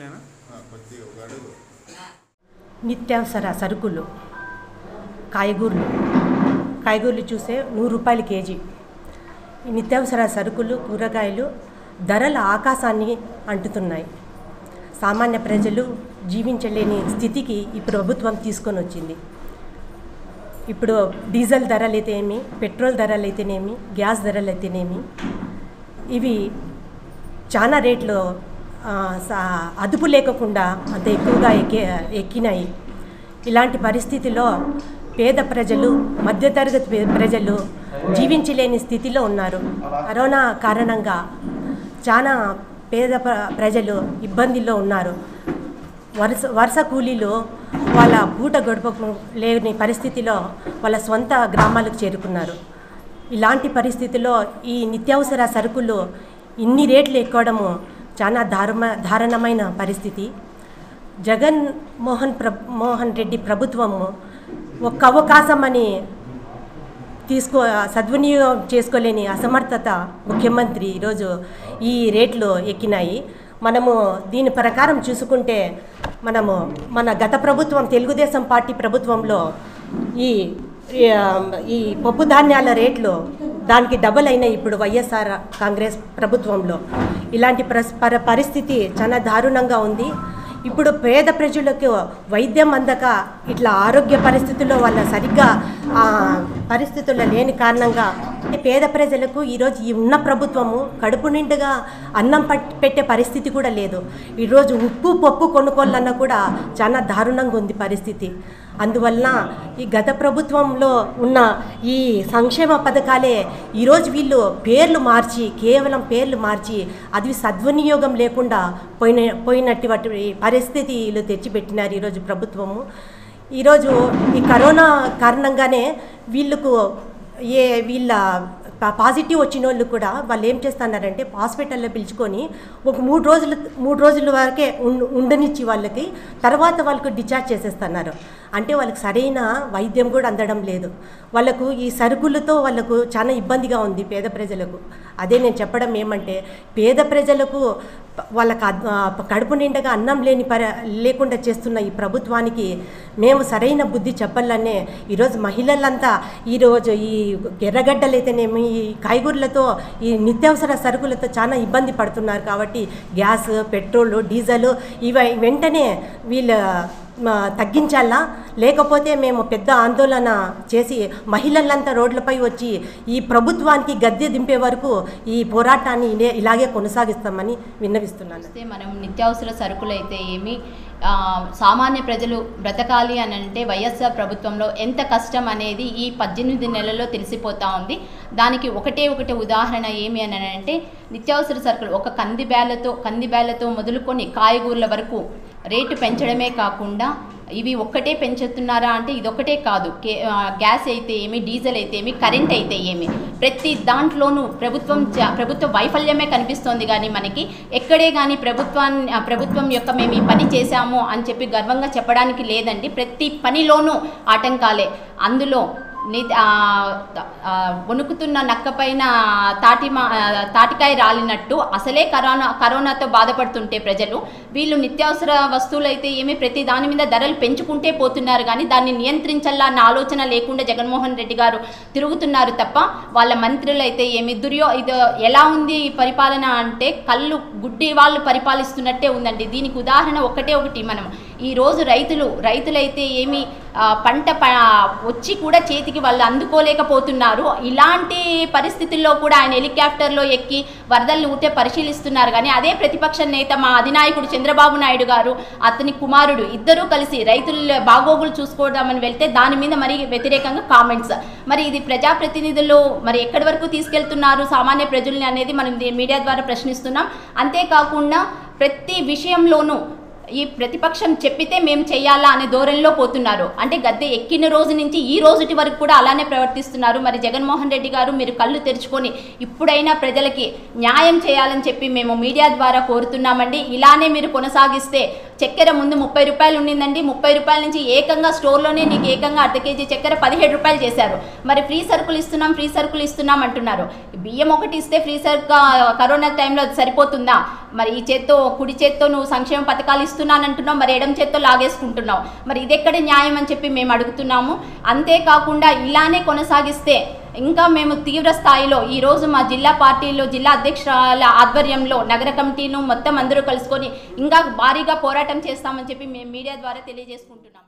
నేను కొద్దిగా ఒక అడుగు నిత్యావసర సరుకులు కాయగూరలు. కాయగూరలు చూసే నూరు రూపాయలు కేజీ. నిత్యావసర సరుకులు కూరగాయలు ధరల ఆకాశాన్ని అంటుతున్నాయి. సామాన్య ప్రజలు జీవించలేని స్థితికి ఈ ప్రభుత్వం తీసుకొని వచ్చింది. ఇప్పుడు డీజిల్ ధరలు అయితేనేమి పెట్రోల్ ధరలు అయితేనేమి గ్యాస్ ధరలు అయితేనేమి ఇవి చాలా రేట్లు అదుపు లేకుండా అంత ఎక్కువగా ఎక్కి ఎక్కినాయి. ఇలాంటి పరిస్థితిలో పేద ప్రజలు మధ్యతరగతి ప్రజలు జీవించలేని స్థితిలో ఉన్నారు. కరోనా కారణంగా చాలా పేద ప్రజలు ఇబ్బందిలో ఉన్నారు. వరుస వరుస కూలీలు వాళ్ళ పూట గడప లేని పరిస్థితిలో వాళ్ళ సొంత గ్రామాలకు చేరుకున్నారు. ఇలాంటి పరిస్థితిలో ఈ నిత్యావసర సరుకులు ఇన్ని రేట్లు ఎక్కడము చాలా దారుణ దారుణమైన పరిస్థితి. జగన్ మోహన్ ప్ర మోహన్ రెడ్డి ప్రభుత్వము ఒక్క అవకాశం అని తీసుకో సద్వినియోగం చేసుకోలేని అసమర్థత ముఖ్యమంత్రి ఈరోజు ఈ రేట్లు ఎక్కినాయి. మనము దీని ప్రకారం చూసుకుంటే మనము మన గత ప్రభుత్వం తెలుగుదేశం పార్టీ ప్రభుత్వంలో ఈ ఈ పప్పు ధాన్యాల రేట్లు దానికి డబల్ అయినాయి ఇప్పుడు వైఎస్ఆర్ కాంగ్రెస్ ప్రభుత్వంలో. ఇలాంటి ప్రస్ పర పరిస్థితి చాలా దారుణంగా ఉంది. ఇప్పుడు పేద ప్రజలకు వైద్యం అందక ఇట్లా ఆరోగ్య పరిస్థితుల్లో వాళ్ళ సరిగ్గా పరిస్థితుల్లో లేని కారణంగా పేద ప్రజలకు ఈరోజు ఈ ఉన్న ప్రభుత్వము కడుపు నిండుగా అన్నం పెట్టే పరిస్థితి కూడా లేదు. ఈరోజు ఉప్పు పప్పు కొనుక్కోవాలన్నా కూడా చాలా దారుణంగా ఉంది పరిస్థితి. అందువలన ఈ గత ప్రభుత్వంలో ఉన్న ఈ సంక్షేమ పథకాలే ఈరోజు వీళ్ళు పేర్లు మార్చి కేవలం పేర్లు మార్చి అది సద్వినియోగం లేకుండా పోయిన పోయినటువంటి పరిస్థితులు తెచ్చిపెట్టినారు ఈరోజు ప్రభుత్వము. ఈరోజు ఈ కరోనా కారణంగానే వీళ్ళకు ఏ వీళ్ళ పా- పాజిటివ్ వచ్చిన వాళ్ళు కూడా వాళ్ళు ఏం చేస్తున్నారంటే హాస్పిటల్లో పిలుచుకొని ఒక మూడు రోజులు మూడు రోజుల వరకే ఉండనిచ్చి వాళ్ళకి తర్వాత వాళ్ళకు డిశ్చార్జ్ చేసేస్తున్నారు. అంటే వాళ్ళకి సరైన వైద్యం కూడా అందడం లేదు. వాళ్ళకు ఈ సరుకులతో వాళ్ళకు చాలా ఇబ్బందిగా ఉంది పేద ప్రజలకు. అదే నేను చెప్పడం ఏమంటే పేద ప్రజలకు వాళ్ళకి కడుపు నిండగా అన్నం లేని పర లేకుండా చేస్తున్న ఈ ప్రభుత్వానికి మేము సరైన బుద్ధి చెప్పాలనే ఈరోజు మహిళలంతా ఈరోజు ఈ ఎర్రగడ్డలైతేనేమి ఈ కాయగూరలతో ఈ నిత్యావసర సరుకులతో చాలా ఇబ్బంది పడుతున్నారు కాబట్టి గ్యాస్ పెట్రోల్ డీజిల్ ఇవి వెంటనే వీళ్ళ తగ్గించాలా? లేకపోతే మేము పెద్ద ఆందోళన చేసి మహిళలంతా రోడ్లపై వచ్చి ఈ ప్రభుత్వానికి గద్దె దింపే వరకు ఈ పోరాటాన్ని ఇలాగే కొనసాగిస్తామని విన్నవిస్తున్నాను. అయితే మనం నిత్యావసర సరుకులు అయితే ఏమి సామాన్య ప్రజలు బ్రతకాలి అని అంటే వైఎస్ఆర్ ప్రభుత్వంలో ఎంత కష్టం అనేది ఈ పద్దెనిమిది నెలల్లో తెలిసిపోతా ఉంది. దానికి ఒకటే ఒకటే ఉదాహరణ ఏమి అని అంటే నిత్యావసర సరుకులు ఒక కంది బ్యాలతో కంది బ్యాలతో మొదలుకొని కాయగూరల వరకు రేటు పెంచడమే కాకుండా ఇవి ఒక్కటే పెంచుతున్నారా అంటే ఇదొక్కటే కాదు. కే- గ్యాస్ అయితే ఏమి డీజిల్ అయితే ఏమి కరెంట్ అయితే ఏమి. ప్రతి దాంట్లోనూ ప్రభుత్వం ప్రభుత్వ వైఫల్యమే కనిపిస్తోంది కానీ మనకి ఎక్కడే కానీ ప్రభుత్వాన్ని ప్రభుత్వం యొక్క మేము ఈ పని చేశాము అని చెప్పి గర్వంగా చెప్పడానికి లేదండి. ప్రతి పనిలోనూ ఆటంకాలే. అందులో ని నక్క పైన వణుకుతున్న తాటి తాటికాయ రాలినట్టు అసలే కరోనా కరోనాతో బాధపడుతుంటే ప్రజలు. వీళ్ళు నిత్యావసర వస్తువులు అయితే ఏమి ప్రతి దాని మీద ధరలు పెంచుకుంటే పోతున్నారు కానీ దాన్ని నియంత్రించాలా అన్న ఆలోచన లేకుండా జగన్మోహన్ రెడ్డి గారు తిరుగుతున్నారు తప్ప వాళ్ళ మంత్రులు అయితే ఏమి దుర్యో ఇది ఎలా ఉంది ఈ పరిపాలన అంటే కళ్ళు గుడ్డి వాళ్ళు పరిపాలిస్తున్నట్టే ఉందండి. దీనికి ఉదాహరణ ఒకటే ఒకటి మనం. ఈరోజు రైతులు రైతులైతే ఏమి పంట ప వచ్చి కూడా చేతికి వాళ్ళు అందుకోలేకపోతున్నారు. ఇలాంటి పరిస్థితుల్లో కూడా ఆయన హెలికాప్టర్లో ఎక్కి వరదల్ని ఊటే పరిశీలిస్తున్నారు. కానీ అదే ప్రతిపక్ష నేత మా అధినాయకుడు చంద్రబాబు నాయుడు గారు అతని కుమారుడు ఇద్దరూ కలిసి రైతుల బాగోగులు చూసుకోవడామని వెళ్తే దాని మీద మరి వ్యతిరేకంగా కామెంట్స్. మరి ఇది ప్రజాప్రతినిధులు మరి ఎక్కడి వరకు తీసుకెళ్తున్నారు? సామాన్య ప్రజల్ని అనేది మనం మీడియా ద్వారా ప్రశ్నిస్తున్నాం. అంతేకాకుండా ప్రతి విషయంలోనూ ఈ ప్రతిపక్షం చెప్పితే మేము చేయాలా అనే ధోరణిలో పోతున్నారు. అంటే గద్దె ఎక్కిన రోజు నుంచి ఈ రోజుటి వరకు కూడా అలానే ప్రవర్తిస్తున్నారు. మరి జగన్మోహన్ రెడ్డి గారు మీరు కళ్ళు తెరుచుకొని ఇప్పుడైనా ప్రజలకి న్యాయం చేయాలని చెప్పి మేము మీడియా ద్వారా కోరుతున్నామండి. ఇలానే మీరు కొనసాగిస్తే చక్కెర ముందు ముప్పై రూపాయలు ఉండిందండి. ముప్పై రూపాయల నుంచి ఏకంగా స్టోర్లోనే నీకు ఏకంగా అర్ధ కేజీ చక్కెర పదిహేడు రూపాయలు చేశారు. మరి ఫ్రీ సరుకులు ఇస్తున్నాం ఫ్రీ సరుకులు ఇస్తున్నాం అంటున్నారు. బియ్యం ఒకటి ఇస్తే ఫ్రీ సరుకు కరోనా టైంలో సరిపోతుందా? మరి ఈ చేత్తో కుడి చేత్తో నువ్వు సంక్షేమ పథకాలు ఇస్తున్నానంటున్నావు మరి ఎడం చేత్తో లాగేసుకుంటున్నావు. మరి ఇది ఎక్కడ న్యాయం అని చెప్పి మేము అడుగుతున్నాము. అంతేకాకుండా ఇలానే కొనసాగిస్తే ఇంకా మేము తీవ్ర స్థాయిలో ఈరోజు మా జిల్లా పార్టీలో జిల్లా అధ్యక్షురాల ఆధ్వర్యంలో నగర కమిటీను మొత్తం అందరూ కలుసుకొని ఇంకా భారీగా పోరాటం చేస్తామని చెప్పి మేము మీడియా ద్వారా తెలియజేసుకుంటున్నాం